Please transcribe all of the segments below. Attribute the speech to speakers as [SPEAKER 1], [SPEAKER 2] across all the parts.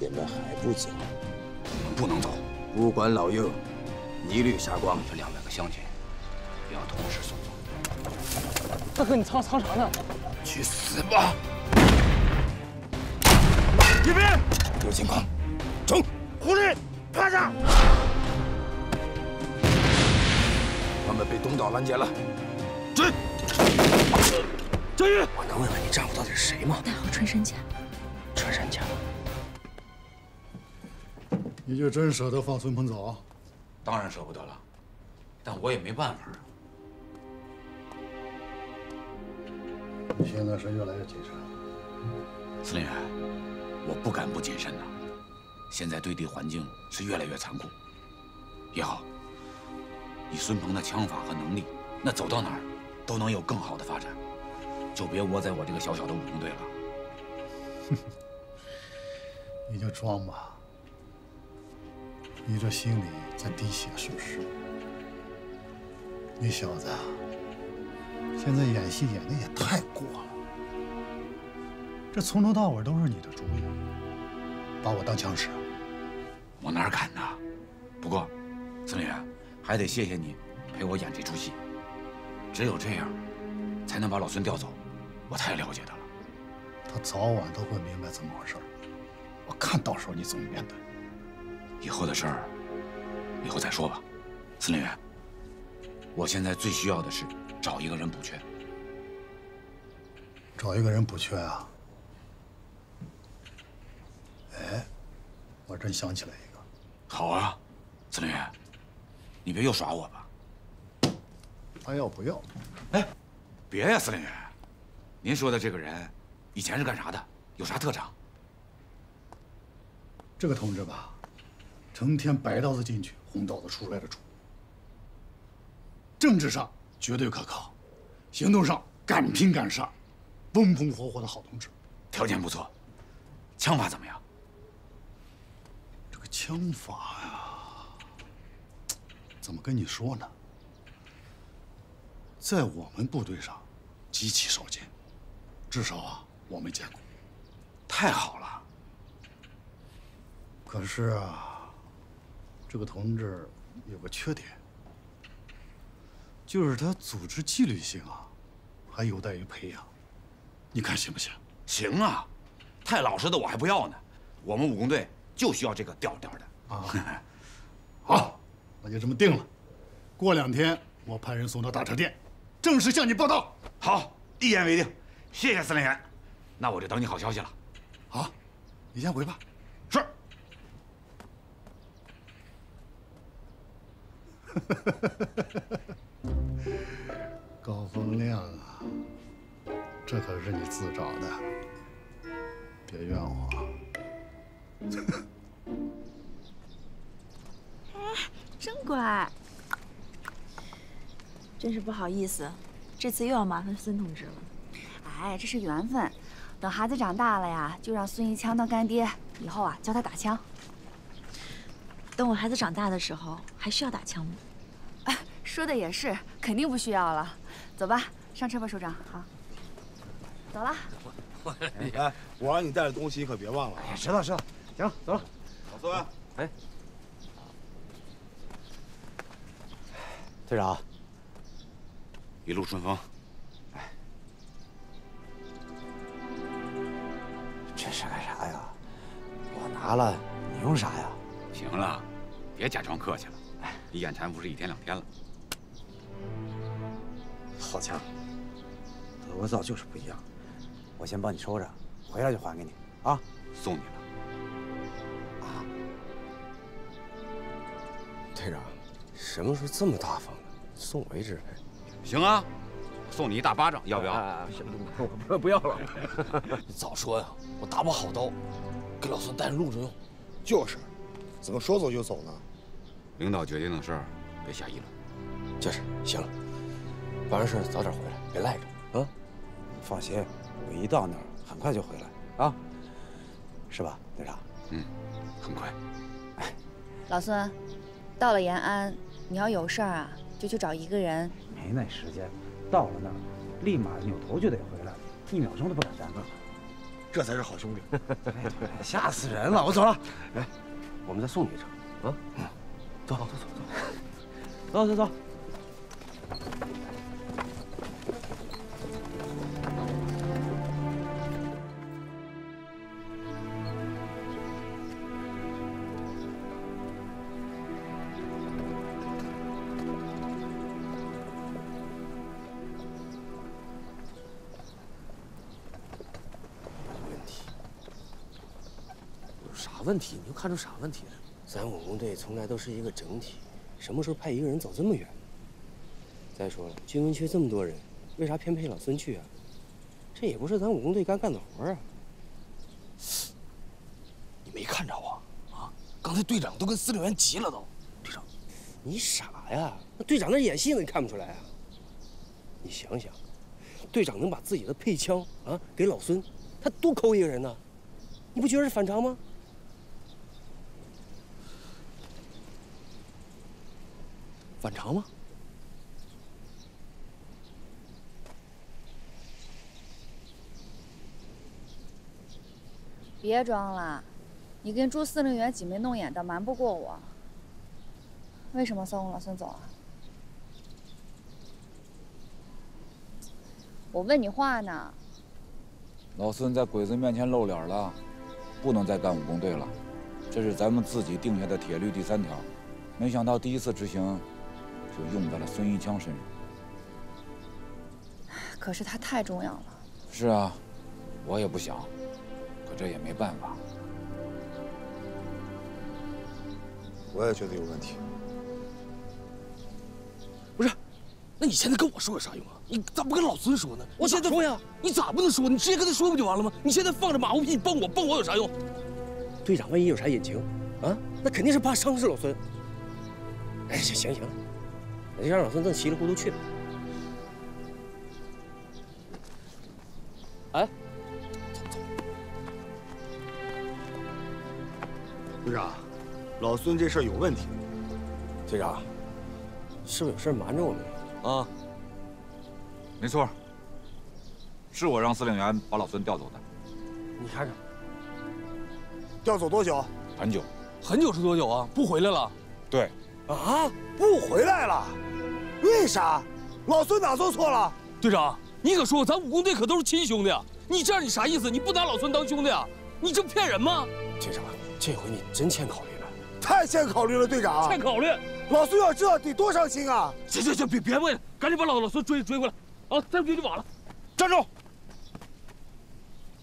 [SPEAKER 1] 怎么还不走？
[SPEAKER 2] 我们不能走，不管老幼，一律杀光。这两百个乡亲，要同时送走。
[SPEAKER 3] 大哥，你藏藏啥呢？
[SPEAKER 2] 去死吧！
[SPEAKER 3] 一边
[SPEAKER 2] 有情况，冲！
[SPEAKER 3] 狐狸，趴下！
[SPEAKER 2] 他们被东岛拦截了，追！
[SPEAKER 3] 张玉，
[SPEAKER 2] 我能问问你丈夫到底是谁吗？
[SPEAKER 4] 代号穿山甲。
[SPEAKER 2] 穿山甲。
[SPEAKER 5] 你就真舍得放孙鹏走？
[SPEAKER 2] 当然舍不得了，但我也没办法。
[SPEAKER 5] 你现在是越来越谨慎。
[SPEAKER 2] 司令员，我不敢不谨慎呐。现在对地环境是越来越残酷。也好，以孙鹏的枪法和能力，那走到哪儿都能有更好的发展，就别窝在我这个小小的武工队了。
[SPEAKER 5] 你就装吧，你这心里在滴血是不是？你小子现在演戏演的也太过了，这从头到尾都是你的主意，把我当枪使。
[SPEAKER 2] 我哪敢呢？不过，司令员还得谢谢你陪我演这出戏，只有这样，才能把老孙调走。我太了解他了，
[SPEAKER 5] 他早晚都会明白怎么回事。我看到时候你怎么面对。
[SPEAKER 2] 以后的事儿，以后再说吧。司令员，我现在最需要的是找一个人补缺。
[SPEAKER 5] 找一个人补缺啊？哎，我真想起来一个。
[SPEAKER 2] 好啊，司令员，你别又耍我吧。
[SPEAKER 5] 他要不要？
[SPEAKER 2] 哎，别呀，司令员，您说的这个人，以前是干啥的？有啥特长？
[SPEAKER 5] 这个同志吧，成天白刀子进去，红刀子出来的主。政治上绝对可靠，行动上敢拼敢杀，风风火火的好同志。
[SPEAKER 2] 条件不错，枪法怎么样？
[SPEAKER 5] 这个枪法呀，怎么跟你说呢？在我们部队上极其少见，至少啊，我没见过。
[SPEAKER 2] 太好了。
[SPEAKER 5] 可是啊，这个同志有个缺点，就是他组织纪律性啊，还有待于培养。你看行不行？
[SPEAKER 2] 行啊，太老实的我还不要呢。我们武工队就需要这个调调的
[SPEAKER 5] 啊。好，那就这么定了。过两天我派人送到大车店，正式向你报道。
[SPEAKER 2] 好，一言为定。谢谢司令员，那我就等你好消息了。
[SPEAKER 5] 好，你先回吧。
[SPEAKER 2] 是。
[SPEAKER 5] 高风亮啊，这可是你自找的，别怨我。
[SPEAKER 4] 哎，真乖。真是不好意思，这次又要麻烦孙同志了。
[SPEAKER 6] 哎，这是缘分。等孩子长大了呀，就让孙一枪当干爹，以后啊教他打枪。
[SPEAKER 4] 等我孩子长大的时候，还需要打枪吗？
[SPEAKER 6] 哎，说的也是，肯定不需要了。走吧，上车吧，首长。好，走了。
[SPEAKER 1] 哎，我让你带的东西可别忘了。
[SPEAKER 3] 哎，知道知道。行了，走了。
[SPEAKER 1] 老孙，
[SPEAKER 3] 哎，队长，
[SPEAKER 2] 一路顺风。
[SPEAKER 3] 哎，这是干啥呀？我拿了，你用啥呀？
[SPEAKER 2] 行了，别假装客气了。你眼馋不是一天两天了。
[SPEAKER 3] 好枪，德国造就是不一样。我先帮你收着，回来就还给你啊。
[SPEAKER 2] 送你了。
[SPEAKER 3] 啊，
[SPEAKER 1] 队长，什么时候这么大方了？送我一支呗。
[SPEAKER 2] 行啊，送你一大巴掌，要不要？
[SPEAKER 3] 行，不不要了。
[SPEAKER 1] 你 早说呀，我打把好刀，给老孙带着路着用。就是，怎么说走就走呢？
[SPEAKER 2] 领导决定的事儿，别瞎议论。
[SPEAKER 1] 就是，行了，办完事早点回来，别赖着啊。
[SPEAKER 3] 放心，我一到那儿很快就回来啊，是吧，队长？
[SPEAKER 2] 嗯，很快。
[SPEAKER 6] 哎，老孙，到了延安，你要有事儿啊，就去找一个人。
[SPEAKER 3] 没那时间，到了那儿，立马扭头就得回来，一秒钟都不敢耽搁。
[SPEAKER 7] 这才是好兄弟。
[SPEAKER 3] 吓死人了！我走了。哎，我们再送你一程啊！走走走走走，走走走。
[SPEAKER 1] 有啥问题？你又看出啥问题了？咱武工队从来都是一个整体，什么时候派一个人走这么远？再说了，军文区这么多人，为啥偏配老孙去啊？这也不是咱武工队该干的活啊！
[SPEAKER 7] 你没看着啊？啊，刚才队长都跟司令员急了都。队长，
[SPEAKER 1] 你傻呀？那队长那演戏呢？你看不出来啊？你想想，队长能把自己的配枪啊给老孙，他多抠一个人呢？你不觉得是反常吗？
[SPEAKER 7] 反常吗？
[SPEAKER 6] 别装了，你跟朱司令员挤眉弄眼的，瞒不过我。为什么送我老孙走啊？我问你话呢。
[SPEAKER 8] 老孙在鬼子面前露脸了，不能再干武工队了，这是咱们自己定下的铁律第三条。没想到第一次执行，就用在了孙一江身上。
[SPEAKER 6] 可是他太重要了。
[SPEAKER 8] 是啊，我也不想，可这也没办法。
[SPEAKER 7] 我也觉得有问题。
[SPEAKER 9] 不是，那你现在跟我说有啥用啊？你咋不跟老孙说呢？
[SPEAKER 1] 我
[SPEAKER 9] 现在
[SPEAKER 1] 说呀，
[SPEAKER 9] 你咋不能说？你直接跟他说不就完了吗？你现在放着马虎屁，你蹦我蹦我有啥用？
[SPEAKER 1] 队长万一有啥隐情，啊，那肯定是怕伤势老孙。哎，行行行让老孙这稀里糊涂去吧。哎，
[SPEAKER 7] 队长，老孙这事儿有问题。
[SPEAKER 1] 队长，是不是有事瞒着我们呢？
[SPEAKER 9] 啊，
[SPEAKER 8] 没错，是我让司令员把老孙调走的。
[SPEAKER 1] 你看看，
[SPEAKER 7] 调走多久？
[SPEAKER 8] 很久。
[SPEAKER 9] 很久是多久啊？不回来了？
[SPEAKER 8] 对。
[SPEAKER 7] 啊，不回来了？为啥？老孙哪做错了？
[SPEAKER 9] 队长，你可说咱武工队可都是亲兄弟啊！你这样你啥意思？你不拿老孙当兄弟啊？你这不骗人吗？
[SPEAKER 1] 队长，这回你真欠考虑了。
[SPEAKER 7] 太欠考虑了，队长。
[SPEAKER 9] 欠考虑。
[SPEAKER 7] 老孙要知道得多伤心啊！
[SPEAKER 9] 行行行，别别问了，赶紧把老老孙追追回来。啊，再不追就晚了。
[SPEAKER 8] 站住！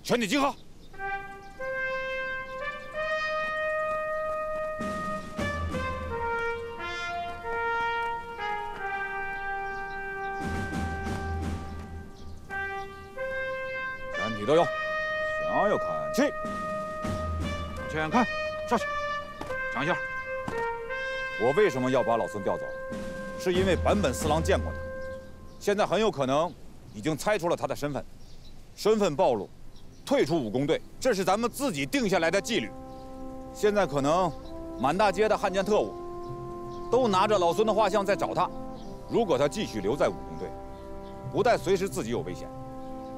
[SPEAKER 8] 全体集合。都有，向右看齐，往前看，上去，讲一下，我为什么要把老孙调走？是因为坂本四郎见过他，现在很有可能已经猜出了他的身份，身份暴露，退出武工队，这是咱们自己定下来的纪律。现在可能满大街的汉奸特务都拿着老孙的画像在找他，如果他继续留在武工队，不但随时自己有危险，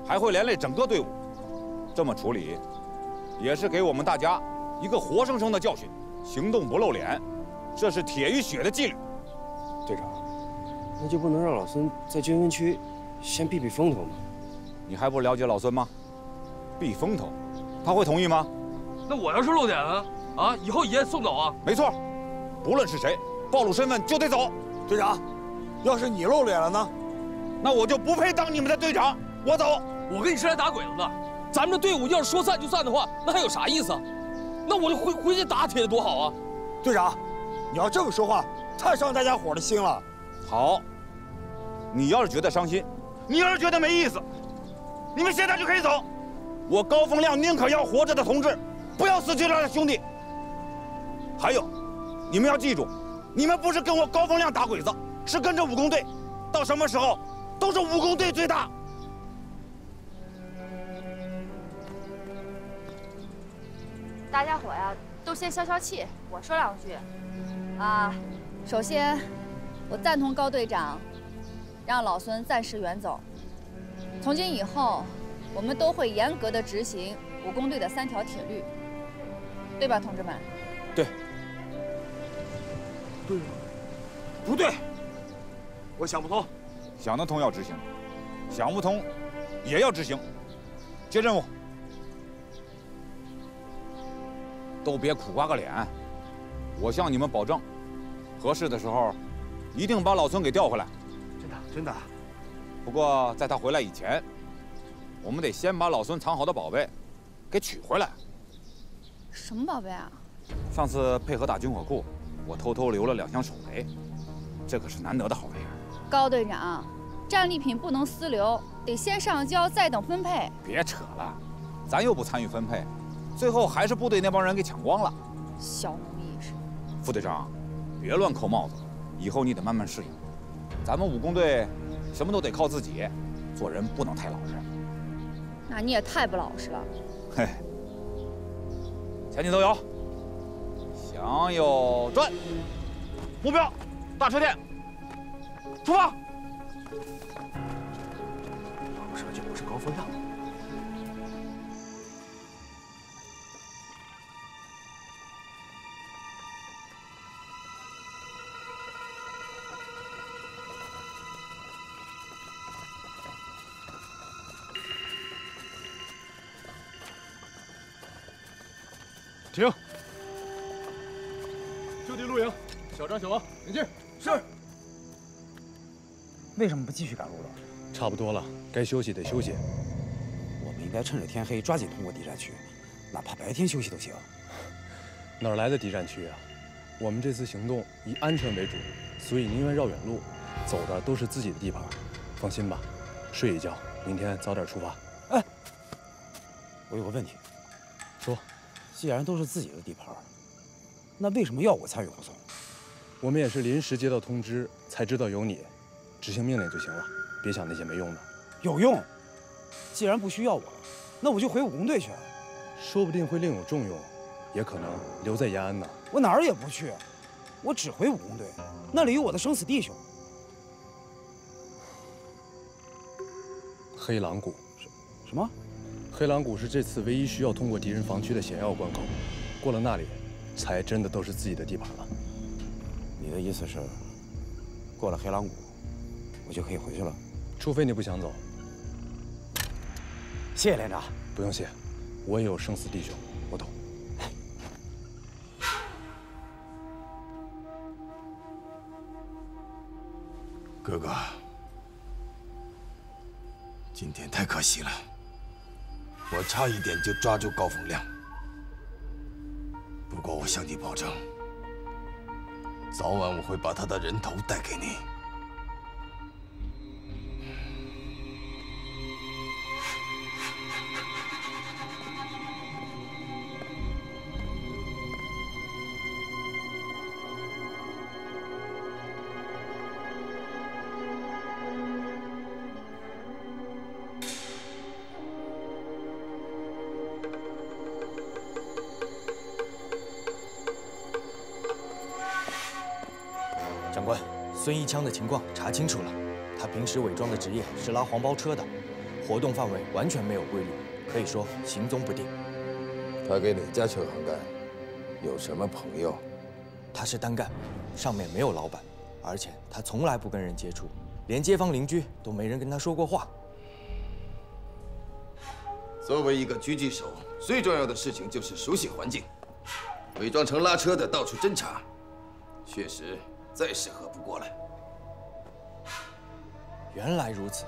[SPEAKER 8] 还会连累整个队伍。这么处理，也是给我们大家一个活生生的教训。行动不露脸，这是铁与血的纪律。
[SPEAKER 1] 队长，那就不能让老孙在军分区先避避风头吗？
[SPEAKER 8] 你还不了解老孙吗？避风头，他会同意吗？
[SPEAKER 9] 那我要是露脸了，啊，以后也送走啊？
[SPEAKER 8] 没错，不论是谁，暴露身份就得走。
[SPEAKER 7] 队长，要是你露脸了呢？
[SPEAKER 8] 那我就不配当你们的队长。我走。
[SPEAKER 9] 我跟你是来打鬼子的。咱们这队伍要是说散就散的话，那还有啥意思？那我就回回去打铁多好啊！
[SPEAKER 7] 队长，你要这么说话，太伤大家伙的心了。
[SPEAKER 8] 好，你要是觉得伤心，你要是觉得没意思，你们现在就可以走。我高风亮宁可要活着的同志，不要死去了的兄弟。还有，你们要记住，你们不是跟我高风亮打鬼子，是跟着武工队，到什么时候都是武工队最大。
[SPEAKER 6] 大家伙呀，都先消消气。我说两句，啊，首先，我赞同高队长让老孙暂时远走。从今以后，我们都会严格的执行武工队的三条铁律，对吧，同志们？
[SPEAKER 3] 对。
[SPEAKER 7] 对吗？不对，我想不通。
[SPEAKER 8] 想得通要执行，想不通也要执行。接任务。都别苦瓜个脸，我向你们保证，合适的时候，一定把老孙给调回来。
[SPEAKER 3] 真的，真的。
[SPEAKER 8] 不过在他回来以前，我们得先把老孙藏好的宝贝给取回来。
[SPEAKER 6] 什么宝贝啊？
[SPEAKER 8] 上次配合打军火库，我偷偷留了两箱手雷，这可是难得的好玩意儿。
[SPEAKER 6] 高队长，战利品不能私留，得先上交再等分配。
[SPEAKER 8] 别扯了，咱又不参与分配。最后还是部队那帮人给抢光了，
[SPEAKER 6] 小农意识。
[SPEAKER 8] 副队长，别乱扣帽子，以后你得慢慢适应。咱们武工队什么都得靠自己，做人不能太老实。
[SPEAKER 6] 那你也太不老实了。
[SPEAKER 8] 嘿，前进，都有，向右转，目标大车店，出发。
[SPEAKER 3] 要车就不是高风亮。
[SPEAKER 10] 露营，小张、小王领进。
[SPEAKER 3] 是。为什么不继续赶路了？
[SPEAKER 10] 差不多了，该休息得休息。
[SPEAKER 3] 我们应该趁着天黑抓紧通过敌占区，哪怕白天休息都行。
[SPEAKER 10] 哪来的敌占区啊？我们这次行动以安全为主，所以宁愿绕远路，走的都是自己的地盘。放心吧，睡一觉，明天早点出发。
[SPEAKER 3] 哎，我有个问题。
[SPEAKER 10] 说。
[SPEAKER 3] 既然都是自己的地盘，那为什么要我参与护送？
[SPEAKER 10] 我们也是临时接到通知才知道有你，执行命令就行了，别想那些没用的。
[SPEAKER 3] 有用！既然不需要我了，那我就回武工队去。
[SPEAKER 10] 说不定会另有重用，也可能留在延安呢。
[SPEAKER 3] 我哪儿也不去，我只回武工队，那里有我的生死弟兄。
[SPEAKER 10] 黑狼谷，
[SPEAKER 3] 什什么？
[SPEAKER 10] 黑狼谷是这次唯一需要通过敌人防区的险要关口，过了那里，才真的都是自己的地盘了。
[SPEAKER 3] 你的意思是，过了黑狼谷，我就可以回去了？
[SPEAKER 10] 除非你不想走。
[SPEAKER 3] 谢谢连长。
[SPEAKER 10] 不用谢，我也有生死弟兄，我懂。
[SPEAKER 7] 哥哥，今天太可惜了。我差一点就抓住高风亮，我向你保证，早晚我会把他的人头带给你。
[SPEAKER 11] 枪的情况查清楚了，他平时伪装的职业是拉黄包车的，活动范围完全没有规律，可以说行踪不定。
[SPEAKER 7] 他给哪家车行干？有什么朋友？
[SPEAKER 11] 他是单干，上面没有老板，而且他从来不跟人接触，连街坊邻居都没人跟他说过话。
[SPEAKER 7] 作为一个狙击手，最重要的事情就是熟悉环境，伪装成拉车的到处侦查，确实。再适合不过了。
[SPEAKER 11] 原来如此，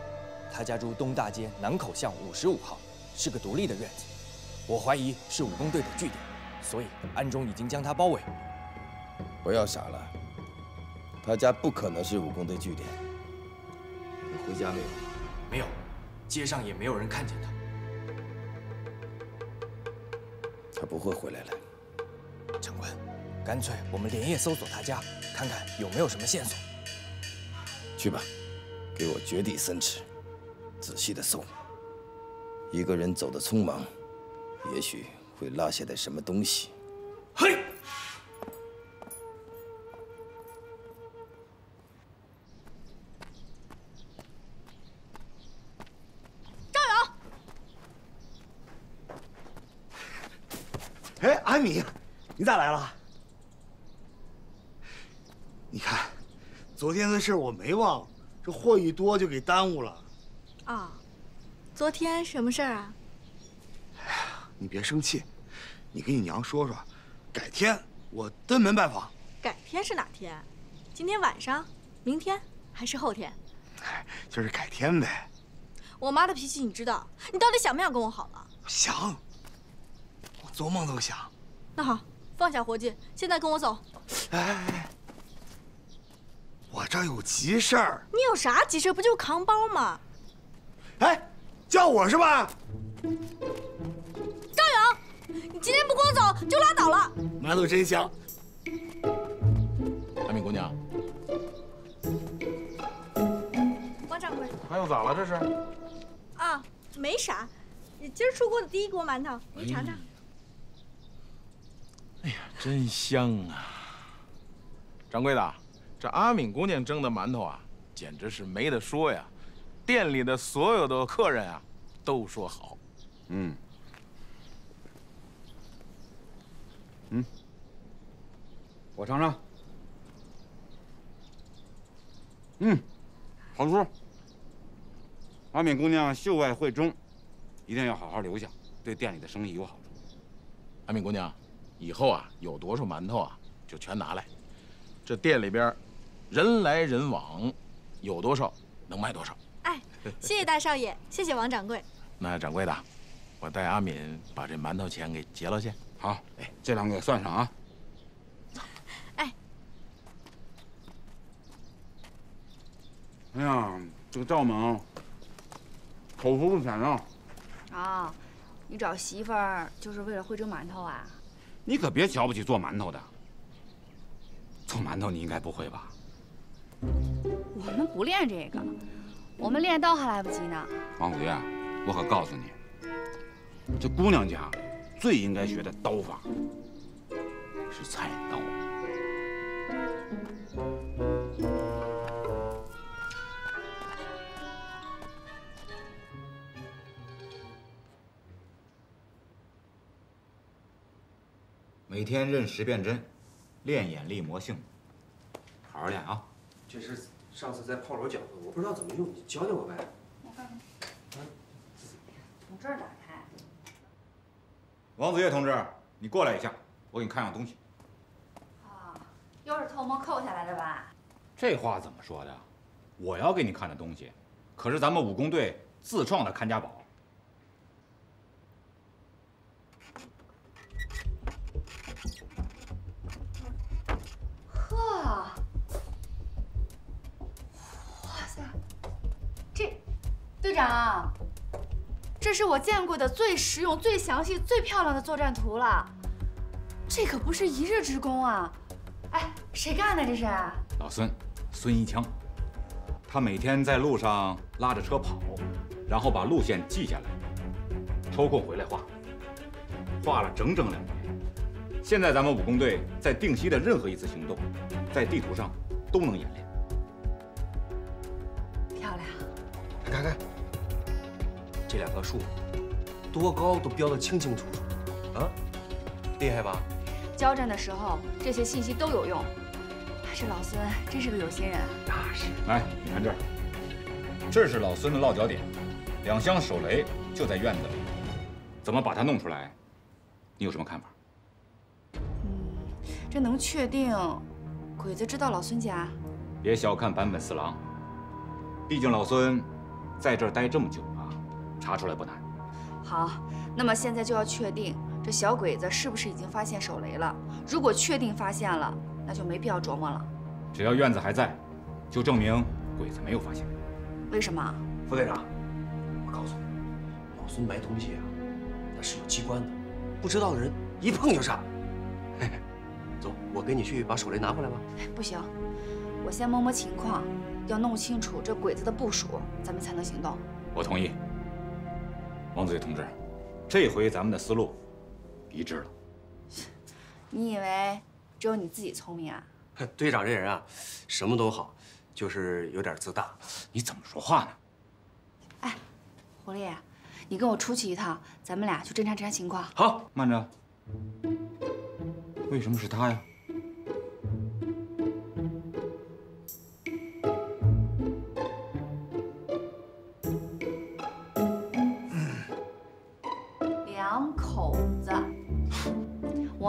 [SPEAKER 11] 他家住东大街南口巷五十五号，是个独立的院子。我怀疑是武工队的据点，所以暗中已经将他包围。
[SPEAKER 7] 不要傻了，他家不可能是武工队据点。你回家没有？
[SPEAKER 11] 没有，街上也没有人看见他。
[SPEAKER 7] 他不会回来了。
[SPEAKER 11] 长官，干脆我们连夜搜索他家。看看有没有什么线索。
[SPEAKER 7] 去吧，给我掘地三尺，仔细的搜。一个人走得匆忙，也许会落下点什么东西。嘿。
[SPEAKER 6] 赵勇，
[SPEAKER 12] 安米，你咋来了？你看，昨天的事我没忘，这货一多就给耽误了。
[SPEAKER 13] 啊，昨天什么事儿啊？
[SPEAKER 12] 你别生气，你跟你娘说说，改天我登门拜访。
[SPEAKER 13] 改天是哪天？今天晚上？明天？还是后天？
[SPEAKER 12] 就是改天呗。
[SPEAKER 13] 我妈的脾气你知道，你到底想不想跟我好了？
[SPEAKER 12] 想，我做梦都想。
[SPEAKER 13] 那好，放下活计，现在跟我走。
[SPEAKER 12] 哎，我这有急事儿。
[SPEAKER 13] 你有啥急事？不就扛包吗？
[SPEAKER 12] 哎，叫我是吧？
[SPEAKER 13] 赵勇，你今天不跟我走就拉倒了。
[SPEAKER 12] 馒头真香。
[SPEAKER 14] 阿敏姑娘，
[SPEAKER 13] 王掌柜，
[SPEAKER 14] 还有咋了？这是？
[SPEAKER 13] 啊，没啥，今儿出锅的第一锅馒头，您尝尝。
[SPEAKER 14] 哎呀，真香啊！掌柜的，这阿敏姑娘蒸的馒头啊，简直是没得说呀！店里的所有的客人啊，都说好。
[SPEAKER 8] 嗯。嗯。我尝尝。嗯，好吃。阿敏姑娘秀外慧中，一定要好好留下，对店里的生意有好处。
[SPEAKER 14] 阿敏姑娘，以后啊，有多少馒头啊，就全拿来。这店里边，人来人往，有多少能卖多少。
[SPEAKER 13] 哎，谢谢大少爷，谢谢王掌柜。
[SPEAKER 14] 那掌柜的，我带阿敏把这馒头钱给结了去。
[SPEAKER 8] 好，哎，这两个算上啊。
[SPEAKER 13] 哎。
[SPEAKER 8] 哎呀，这个赵猛，口福不浅啊！
[SPEAKER 6] 啊，你找媳妇儿就是为了会蒸馒头啊？
[SPEAKER 8] 你可别瞧不起做馒头的。做馒头你应该不会吧？
[SPEAKER 6] 我们不练这个，我们练刀还来不及呢。
[SPEAKER 8] 王子月，我可告诉你，这姑娘家最应该学的刀法是菜刀。每天认十遍针，练眼力磨性，好好练啊！
[SPEAKER 1] 这是上次在炮楼讲的，我不知道怎么用，你教教我呗。
[SPEAKER 6] 我看看，从这儿打开。
[SPEAKER 8] 王子月同志，你过来一下，我给你看样东西。
[SPEAKER 6] 啊，又是偷摸扣下来的吧？
[SPEAKER 8] 这话怎么说的？我要给你看的东西，可是咱们武工队自创的看家宝。
[SPEAKER 6] 队长，这是我见过的最实用、最详细、最漂亮的作战图了。这可不是一日之功啊！哎，谁干的这是？
[SPEAKER 8] 老孙，孙一枪。他每天在路上拉着车跑，然后把路线记下来，抽空回来画，画了整整两年。现在咱们武工队在定西的任何一次行动，在地图上都能演练。
[SPEAKER 1] 这两棵树多高都标得清清楚楚，啊，厉害吧？
[SPEAKER 6] 交战的时候这些信息都有用。这老孙真是个有心人。
[SPEAKER 1] 那是。
[SPEAKER 8] 来，你看这儿，这是老孙的落脚点，两箱手雷就在院子里。怎么把它弄出来？你有什么看法？
[SPEAKER 6] 这能确定鬼子知道老孙家？
[SPEAKER 8] 别小看坂本四郎，毕竟老孙在这儿待这么久了，查出来不难。
[SPEAKER 6] 好，那么现在就要确定这小鬼子是不是已经发现手雷了。如果确定发现了，那就没必要琢磨了。
[SPEAKER 8] 只要院子还在，就证明鬼子没有发现。
[SPEAKER 6] 为什么？
[SPEAKER 1] 副队长，我告诉你，老孙埋东西啊，那是有机关的，不知道的人一碰就炸。嘿嘿，走，我跟你去把手雷拿回来吧。
[SPEAKER 6] 不行，我先摸摸情况，要弄清楚这鬼子的部署，咱们才能行动。
[SPEAKER 8] 我同意。王子卫同志，这回咱们的思路一致了。
[SPEAKER 6] 你以为只有你自己聪明啊？
[SPEAKER 1] 队长这人啊，什么都好，就是有点自大。
[SPEAKER 8] 你怎么说话呢？
[SPEAKER 6] 哎，狐狸，你跟我出去一趟，咱们俩去侦查侦查情况。
[SPEAKER 8] 好，慢着。为什么是他呀？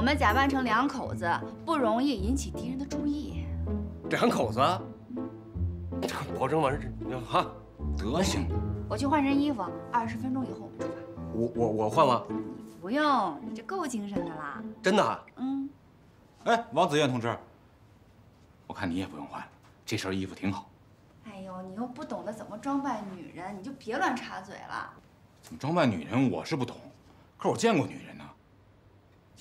[SPEAKER 6] 我们假扮成两口子，不容易引起敌人的注意。
[SPEAKER 1] 两口子，保证完事哈。
[SPEAKER 8] 德行。
[SPEAKER 6] 我去换身衣服，二十分钟以后我们出发。
[SPEAKER 1] 我我我换吗？
[SPEAKER 6] 不用，你这够精神的啦。
[SPEAKER 1] 真的？
[SPEAKER 6] 嗯。
[SPEAKER 8] 哎，王子燕同志，我看你也不用换，这身衣服挺好。
[SPEAKER 6] 哎呦，你又不懂得怎么装扮女人，你就别乱插嘴了。
[SPEAKER 8] 怎么装扮女人我是不懂，可我见过女人呢。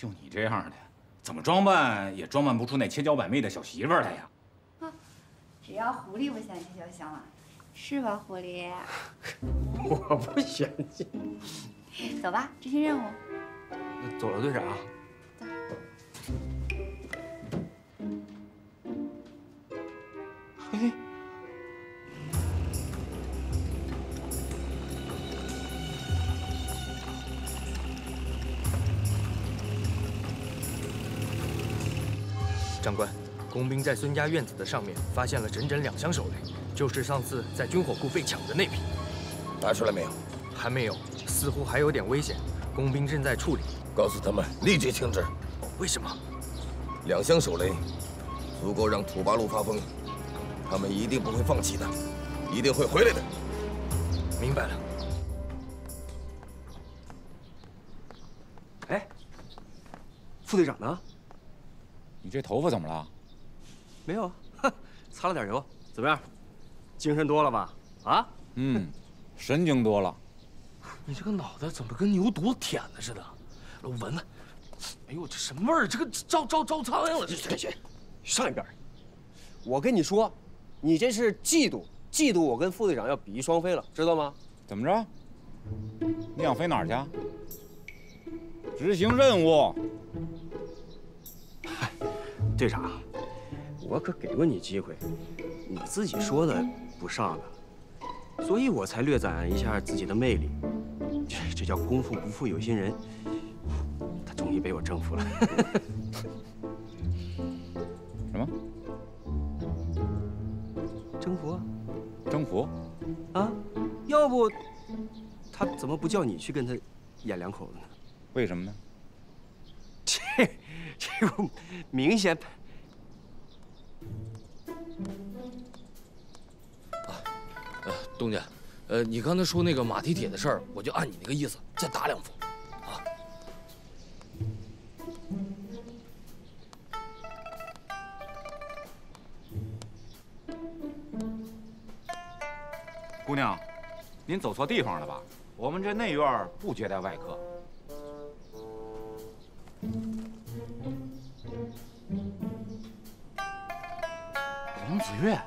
[SPEAKER 8] 就你这样的，怎么装扮也装扮不出那千娇百媚的小媳妇来呀。
[SPEAKER 6] 啊，只要狐狸不嫌弃就行了，是吧，狐狸？
[SPEAKER 1] 我不嫌弃。
[SPEAKER 6] 走吧，执行任务。
[SPEAKER 1] 走了，队长。
[SPEAKER 8] 嘿。
[SPEAKER 11] 长官，工兵在孙家院子的上面发现了整整两箱手雷，就是上次在军火库被抢的那批。
[SPEAKER 7] 拿出来没有？
[SPEAKER 11] 还没有，似乎还有点危险。工兵正在处理，
[SPEAKER 7] 告诉他们立即停止。
[SPEAKER 11] 为什么？
[SPEAKER 7] 两箱手雷，足够让土八路发疯，他们一定不会放弃的，一定会回来的。
[SPEAKER 11] 明白了。
[SPEAKER 1] 哎，副队长呢？
[SPEAKER 8] 你这头发怎么了？
[SPEAKER 1] 没有啊，擦了点油。怎么样？精神多了吧？啊？
[SPEAKER 8] 嗯，神经多了。
[SPEAKER 9] 你这个脑袋怎么跟牛犊子舔的似的？我闻闻。哎呦，这什么味儿？这个招招招苍蝇了！这
[SPEAKER 1] 去去，上一边。我跟你说，你这是嫉妒，嫉妒我跟副队长要比翼双飞了，知道吗？
[SPEAKER 8] 怎么着？你想飞哪儿去？执行任务。
[SPEAKER 1] 嗨，队长，我可给过你机会，你自己说的不上的，所以我才略展一下自己的魅力。这这叫功夫不负有心人，他终于被我征服了。
[SPEAKER 8] 什么？
[SPEAKER 1] 征服？
[SPEAKER 8] 征服？
[SPEAKER 1] 啊？要不他怎么不叫你去跟他演两口子呢？
[SPEAKER 8] 为什么呢？
[SPEAKER 1] 这这个明显。
[SPEAKER 9] 啊，呃，东家，呃，你刚才说那个马蹄铁的事儿，我就按你那个意思再打两副，啊。
[SPEAKER 8] 姑娘，您走错地方了吧？我们这内院不接待外客。子月，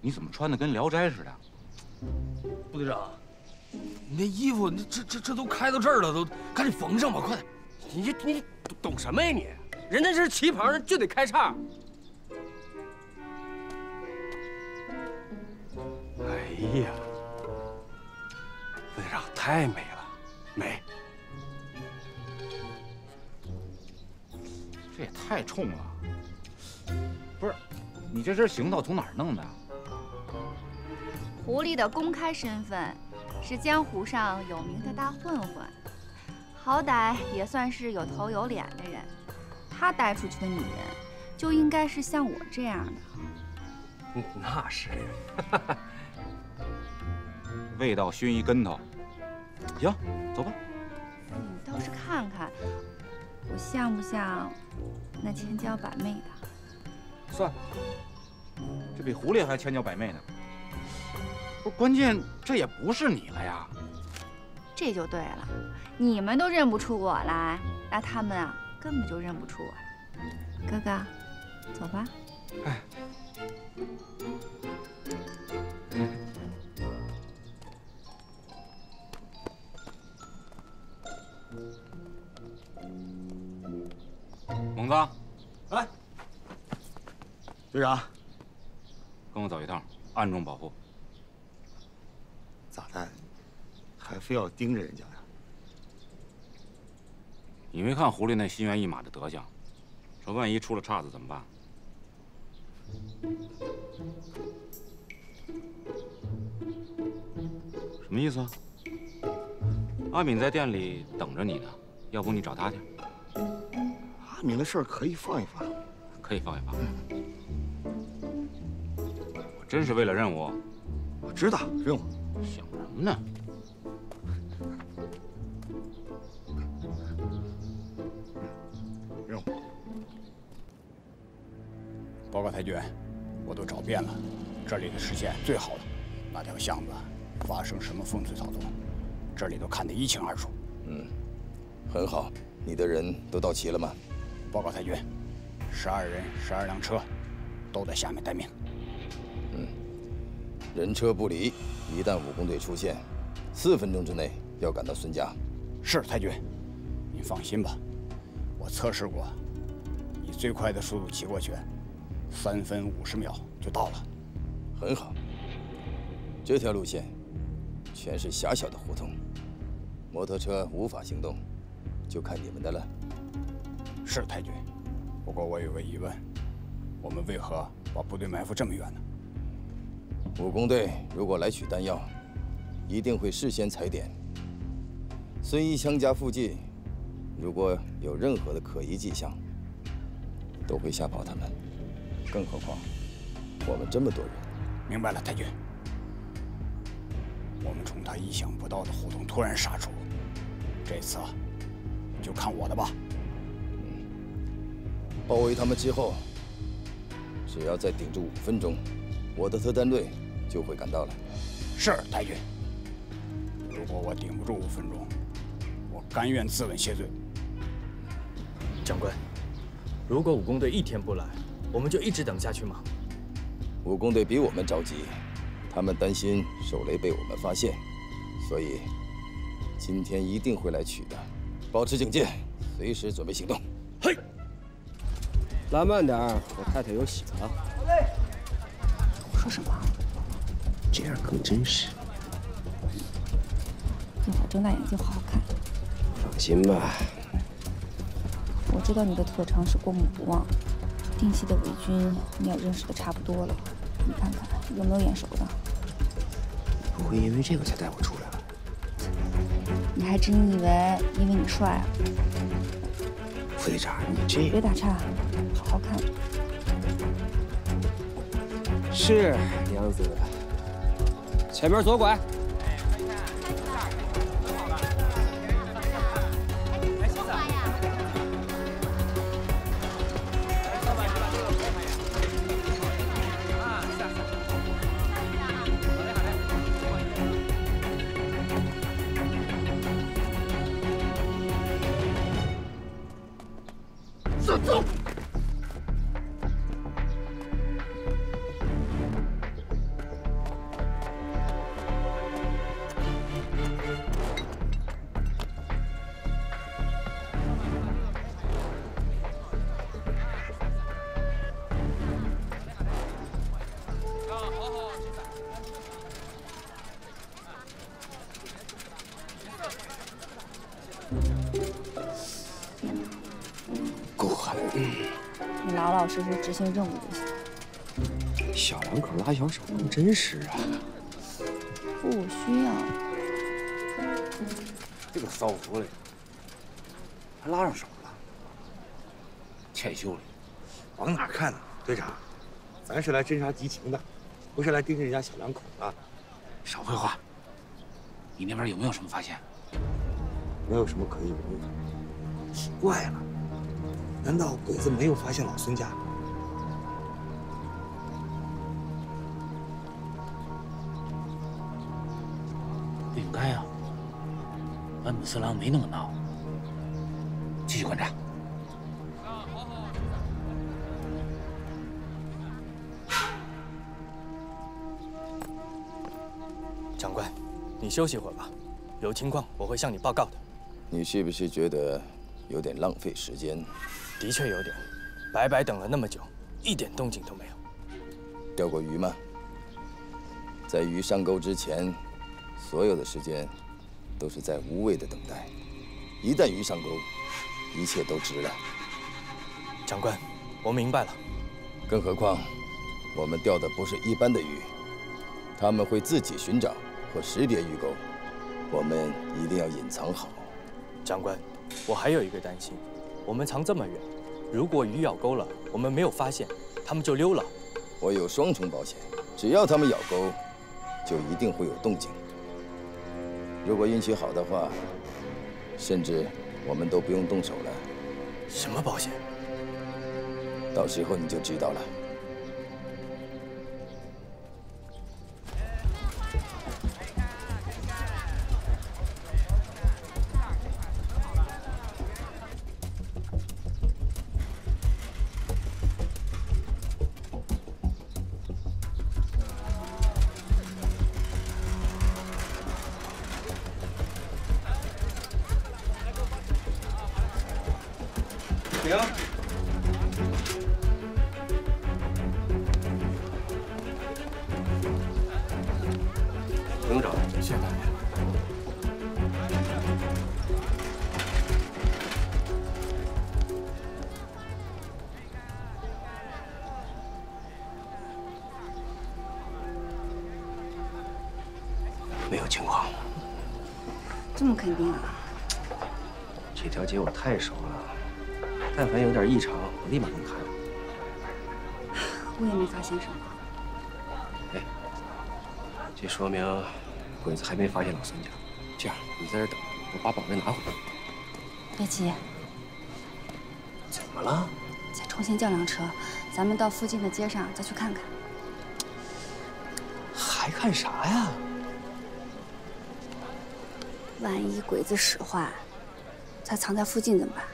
[SPEAKER 8] 你怎么穿的跟《聊斋》似的？
[SPEAKER 9] 副队长，你那衣服，你这这这都开到这儿了，都赶紧缝上吧，快点！
[SPEAKER 1] 你你懂什么呀你？人家这是旗袍，就得开叉。哎呀，副队长太美！
[SPEAKER 8] 太冲了！不是，你这身行头从哪儿弄的？
[SPEAKER 6] 狐狸的公开身份是江湖上有名的大混混，好歹也算是有头有脸的人。他带出去的女人，就应该是像我这样的。
[SPEAKER 1] 那是。
[SPEAKER 8] 味道熏一跟头。行，走吧。
[SPEAKER 6] 你倒是看看，我像不像那千娇百媚的？
[SPEAKER 8] 算。这比狐狸还千娇百媚呢。不，关键这也不是你了呀。
[SPEAKER 6] 这就对了，你们都认不出我来，那他们啊，根本就认不出我来。哥哥，走吧。哎。
[SPEAKER 1] 队长，
[SPEAKER 8] 跟我走一趟，暗中保护。
[SPEAKER 1] 咋的？
[SPEAKER 12] 还非要盯着人家呀？
[SPEAKER 2] 你没看狐狸那心猿意马的德行，说万一出了岔子怎么办？什么意思啊？阿敏在店里等着你呢，要不你找她去？
[SPEAKER 12] 阿敏的事儿可以放一放，
[SPEAKER 2] 可以放一放。我真是为了任务。
[SPEAKER 12] 我知道任务。
[SPEAKER 2] 想什么呢？
[SPEAKER 12] 任务。
[SPEAKER 15] 报告太君，我都找遍了，这里的视线最好了，那条巷子发生什么风吹草动，这里都看得一清二楚。
[SPEAKER 7] 嗯，很好。你的人都到齐了吗？
[SPEAKER 15] 报告太君，十二人，十二辆车，都在下面待命。
[SPEAKER 7] 嗯，人车不离，一旦武工队出现，四分钟之内要赶到孙家。
[SPEAKER 15] 是太君，您放心吧，我测试过，以最快的速度骑过去，三分五十秒就到了。
[SPEAKER 7] 很好。这条路线全是狭小的胡同，摩托车无法行动，就看你们的了。
[SPEAKER 15] 是太君，不过我有个疑问，我们为何把部队埋伏这么远呢？
[SPEAKER 7] 武工队如果来取弹药，一定会事先踩点。孙一枪家附近，如果有任何的可疑迹象，都会吓跑他们。更何况，我们这么多人。
[SPEAKER 15] 明白了，太君。我们从他意想不到的胡同突然杀出，这次就看我的吧。
[SPEAKER 7] 包围他们之后，只要再顶住五分钟，我的特战队就会赶到了。
[SPEAKER 15] 是太君。如果我顶不住五分钟，我甘愿自刎谢罪。
[SPEAKER 11] 长官，如果武工队一天不来，我们就一直等下去吗？
[SPEAKER 7] 武工队比我们着急，他们担心手雷被我们发现，所以今天一定会来取的。保持警戒，随时准备行动。
[SPEAKER 1] 嘿。拉慢点我太太有喜了。
[SPEAKER 6] 说什么？
[SPEAKER 1] 这样更真实。
[SPEAKER 6] 一会儿睁大眼睛好好看。
[SPEAKER 1] 放心吧。
[SPEAKER 6] 我知道你的特长是过目不忘，定西的伪军你也认识的差不多了，你看看有没有眼熟的？
[SPEAKER 1] 不会因为这个才带我出来吧？
[SPEAKER 6] 你还真以为因为你帅啊？
[SPEAKER 1] 副队长，你这
[SPEAKER 6] 别打岔，好好看。
[SPEAKER 1] 是娘子，前面左拐。
[SPEAKER 6] 你老老实实执行任务就行。
[SPEAKER 1] 小两口拉小手能真实啊？
[SPEAKER 6] 不需要。
[SPEAKER 2] 这个骚狐狸还拉上手了，欠修理。
[SPEAKER 12] 往哪看呢，队长？咱是来侦察敌情的，不是来盯着人家小两口的。
[SPEAKER 2] 少废话！你那边有没有什么发现？
[SPEAKER 12] 没有什么可疑人物。奇怪了，难道鬼子没有发现老孙家？
[SPEAKER 2] 四郎没那么闹。继续观察。
[SPEAKER 11] 长官，你休息会儿吧，有情况我会向你报告的。
[SPEAKER 7] 你是不是觉得有点浪费时间？
[SPEAKER 11] 的确有点，白白等了那么久，一点动静都没有。
[SPEAKER 7] 钓过鱼吗？在鱼上钩之前，所有的时间都是在无谓的等待。一旦鱼上钩，一切都值了。
[SPEAKER 11] 长官，我明白了。
[SPEAKER 7] 更何况，我们钓的不是一般的鱼，他们会自己寻找和识别鱼钩，我们一定要隐藏好。
[SPEAKER 11] 长官，我还有一个担心，我们藏这么远，如果鱼咬钩了，我们没有发现，他们就溜了。
[SPEAKER 7] 我有双重保险，只要他们咬钩，就一定会有动静。如果运气好的话，甚至我们都不用动手了。
[SPEAKER 11] 什么保险？
[SPEAKER 7] 到时候你就知道了。
[SPEAKER 1] 没有情况。
[SPEAKER 6] 这么肯定啊？
[SPEAKER 1] 这条街我太熟了，但凡有点异常，我立马能看。
[SPEAKER 6] 我也没发现什么。
[SPEAKER 1] 哎，这说明鬼子还没发现老孙家。这样，你在这等，我把宝贝拿回来。
[SPEAKER 6] 别急，
[SPEAKER 1] 怎么了？
[SPEAKER 6] 再重新叫辆车，咱们到附近的街上再去看看。
[SPEAKER 1] 还看啥呀？
[SPEAKER 6] 万一鬼子使坏，他藏在附近怎么办？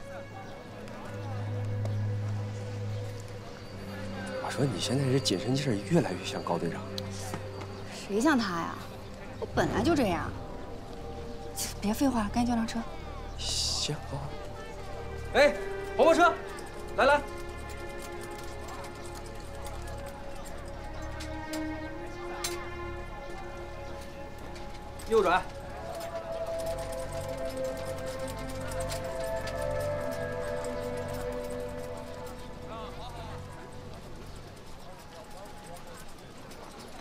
[SPEAKER 1] 我说你现在这紧身劲儿越来越像高队长。
[SPEAKER 6] 谁像他呀？我本来就这样。别废话了，赶紧叫辆车。
[SPEAKER 1] 行。哎，黄包车，来来。右转。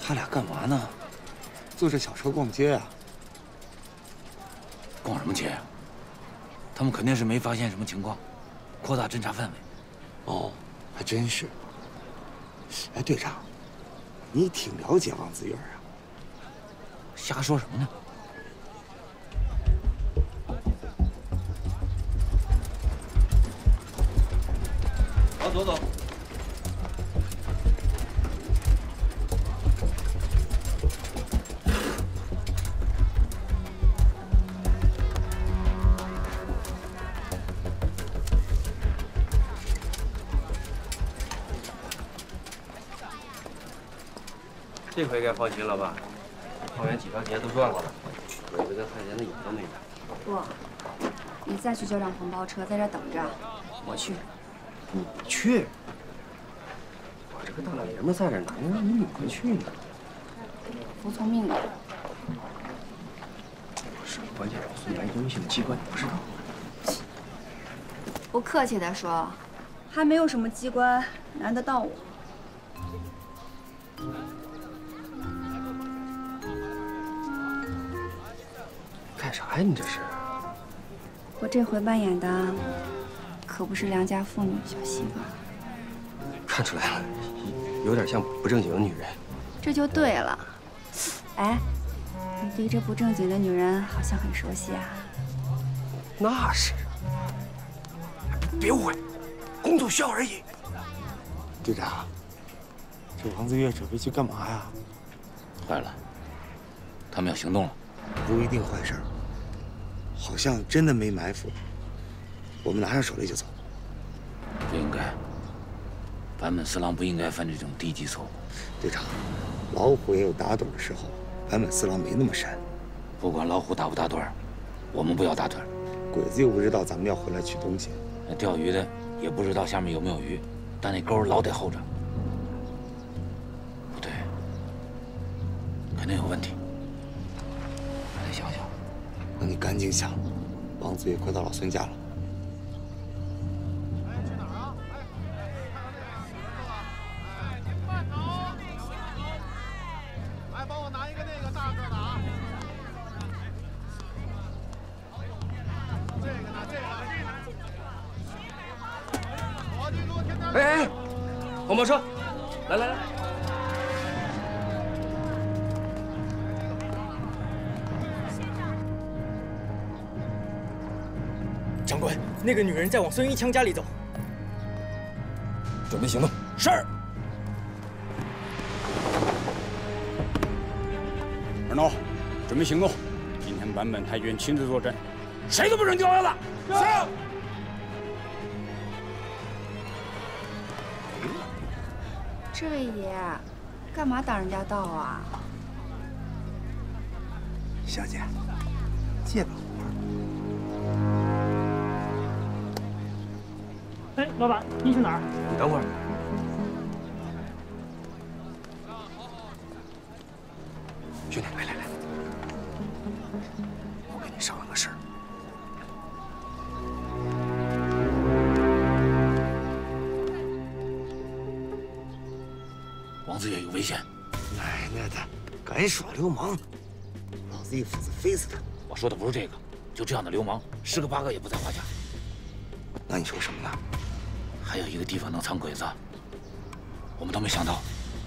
[SPEAKER 12] 他俩干嘛呢？坐着小车逛街啊？
[SPEAKER 2] 逛什么街呀？他们肯定是没发现什么情况，扩大侦查范围。
[SPEAKER 12] 哦，还真是。哎，队长，你挺了解王子月啊？
[SPEAKER 2] 瞎说什么呢？
[SPEAKER 1] 这回该放心了吧？方圆几条街都转过了，鬼子跟汉奸的影都没有。
[SPEAKER 6] 不，你再去叫辆黄包车，在这等着，我去。
[SPEAKER 1] 你去？我这个大老爷们在这，哪能让你女儿去呢？
[SPEAKER 6] 服从命令。
[SPEAKER 1] 不是，关键老孙白东西的机关你不知道。
[SPEAKER 6] 不客气的说，还没有什么机关难得到我。
[SPEAKER 1] 呀？你这是？
[SPEAKER 6] 我这回扮演的可不是良家妇女小媳妇。
[SPEAKER 1] 看出来了，有点像不正经的女人。
[SPEAKER 6] 这就对了。哎，你对这不正经的女人好像很熟悉啊。
[SPEAKER 1] 那是。别误会，工作需要而已。
[SPEAKER 12] 队长，这王子月准备去干嘛呀？
[SPEAKER 2] 坏了，他们要行动了。
[SPEAKER 12] 不一定坏事儿，好像真的没埋伏。我们拿上手雷就走。
[SPEAKER 2] 不应该，坂本四郎不应该犯这种低级错误。
[SPEAKER 12] 队长，老虎也有打盹的时候，坂本四郎没那么神。
[SPEAKER 2] 不管老虎打不打盹，我们不要打盹。
[SPEAKER 12] 鬼子又不知道咱们要回来取东西，
[SPEAKER 2] 那钓鱼的也不知道下面有没有鱼，但那钩老得候着。不对，肯定有问题。还得想想。
[SPEAKER 12] 那你赶紧想，房子也快到老孙家了。
[SPEAKER 11] 女人在往孙一枪家里走。
[SPEAKER 7] 准备行动。
[SPEAKER 11] 是。
[SPEAKER 15] 二孬，准备行动。今天版本太君亲自坐镇，谁都不准掉下子。是。
[SPEAKER 6] 这位爷，干嘛挡人家道啊？
[SPEAKER 1] 小姐，
[SPEAKER 16] 老板，你去哪儿？
[SPEAKER 17] 你等会儿。
[SPEAKER 1] 兄弟，来来来，我给你商量个事儿。
[SPEAKER 2] 王子也有危险。
[SPEAKER 1] 奶奶的，敢耍流氓，老子一斧子飞死他！
[SPEAKER 2] 我说的不是这个，就这样的流氓，十个八个也不在话下。
[SPEAKER 1] 那你说什么呢？
[SPEAKER 2] 还有一个地方能藏鬼子，我们都没想到。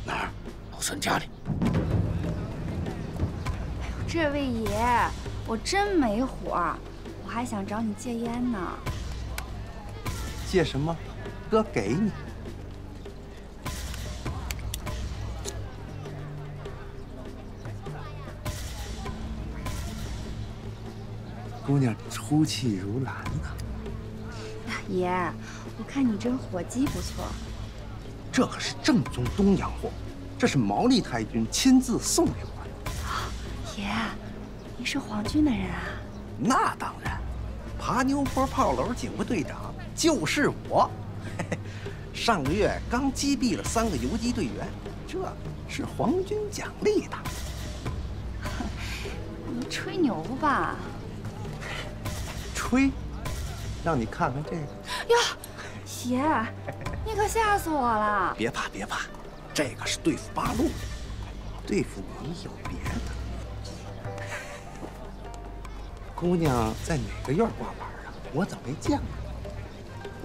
[SPEAKER 1] 哪儿？
[SPEAKER 2] 老孙家里。
[SPEAKER 6] 哎呦这位爷，我真没火，我还想找你借烟呢。
[SPEAKER 1] 借什么？哥给你。姑娘出气如兰呐、
[SPEAKER 6] 爷，我看你这火鸡不错。
[SPEAKER 1] 这可是正宗东洋货，这是毛利太君亲自送给我的。
[SPEAKER 6] 爷，您是皇军的人啊？
[SPEAKER 1] 那当然，爬牛坡炮楼警卫队长就是我。上个月刚击毙了三个游击队员，这是皇军奖励的。
[SPEAKER 6] 你吹牛吧？
[SPEAKER 1] 吹，让你看看这个。
[SPEAKER 6] 哟，爷，你可吓死我了！
[SPEAKER 1] 别怕别怕，这个是对付八路的，对付你有别的。姑娘在哪个院挂牌啊？我怎么没见过？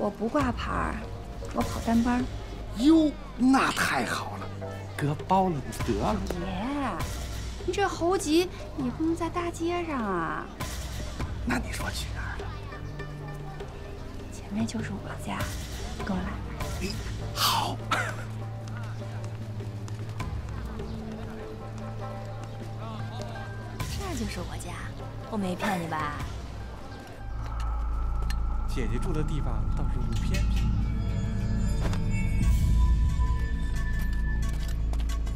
[SPEAKER 6] 我不挂牌，我跑单班。
[SPEAKER 1] 哟，那太好了，哥包了你得了。
[SPEAKER 6] 爷，你这猴急也不能在大街上啊。
[SPEAKER 1] 那你说去
[SPEAKER 6] 前面就是我家，跟我来。
[SPEAKER 1] 好。
[SPEAKER 4] 这就是我家，我没骗你吧？
[SPEAKER 18] 姐姐住的地方倒是不偏僻。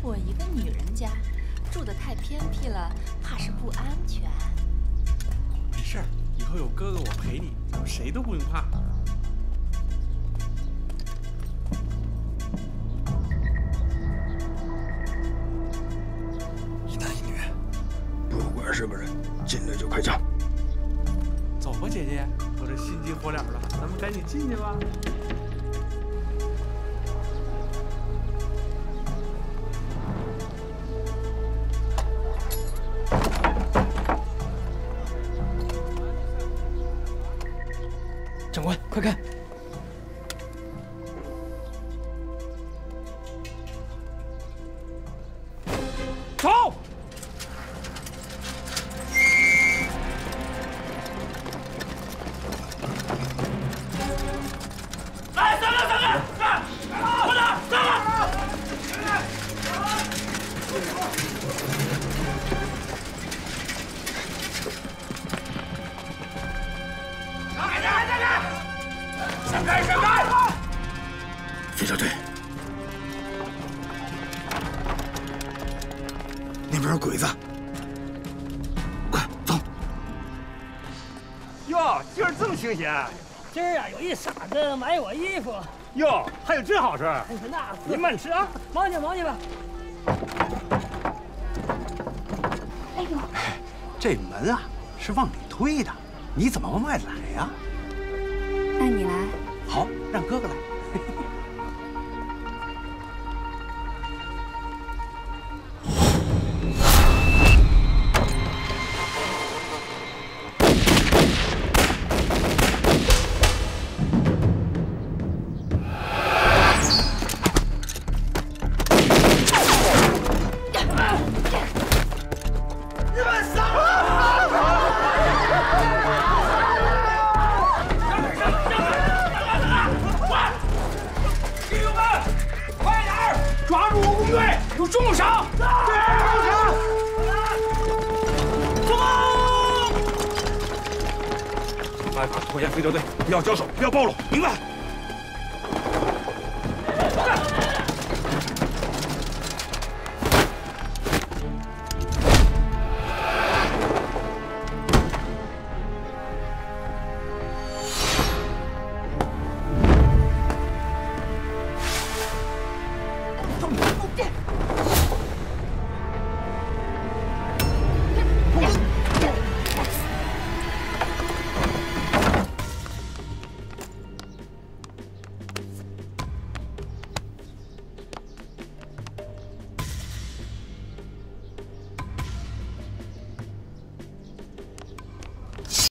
[SPEAKER 4] 我一个女人家，住的太偏僻了，怕是不安全。
[SPEAKER 18] 没事儿，以后有哥哥我陪你，咱们谁都不用怕。
[SPEAKER 12] 进
[SPEAKER 18] 去吧。
[SPEAKER 11] 长官，快看！
[SPEAKER 16] 这么清闲？今儿啊，有一傻子买我衣服。哟，还有这好事？那您慢吃啊，忙去忙去吧。
[SPEAKER 6] 哎呦，
[SPEAKER 1] 这门啊
[SPEAKER 6] 是往里推的，你怎么往外来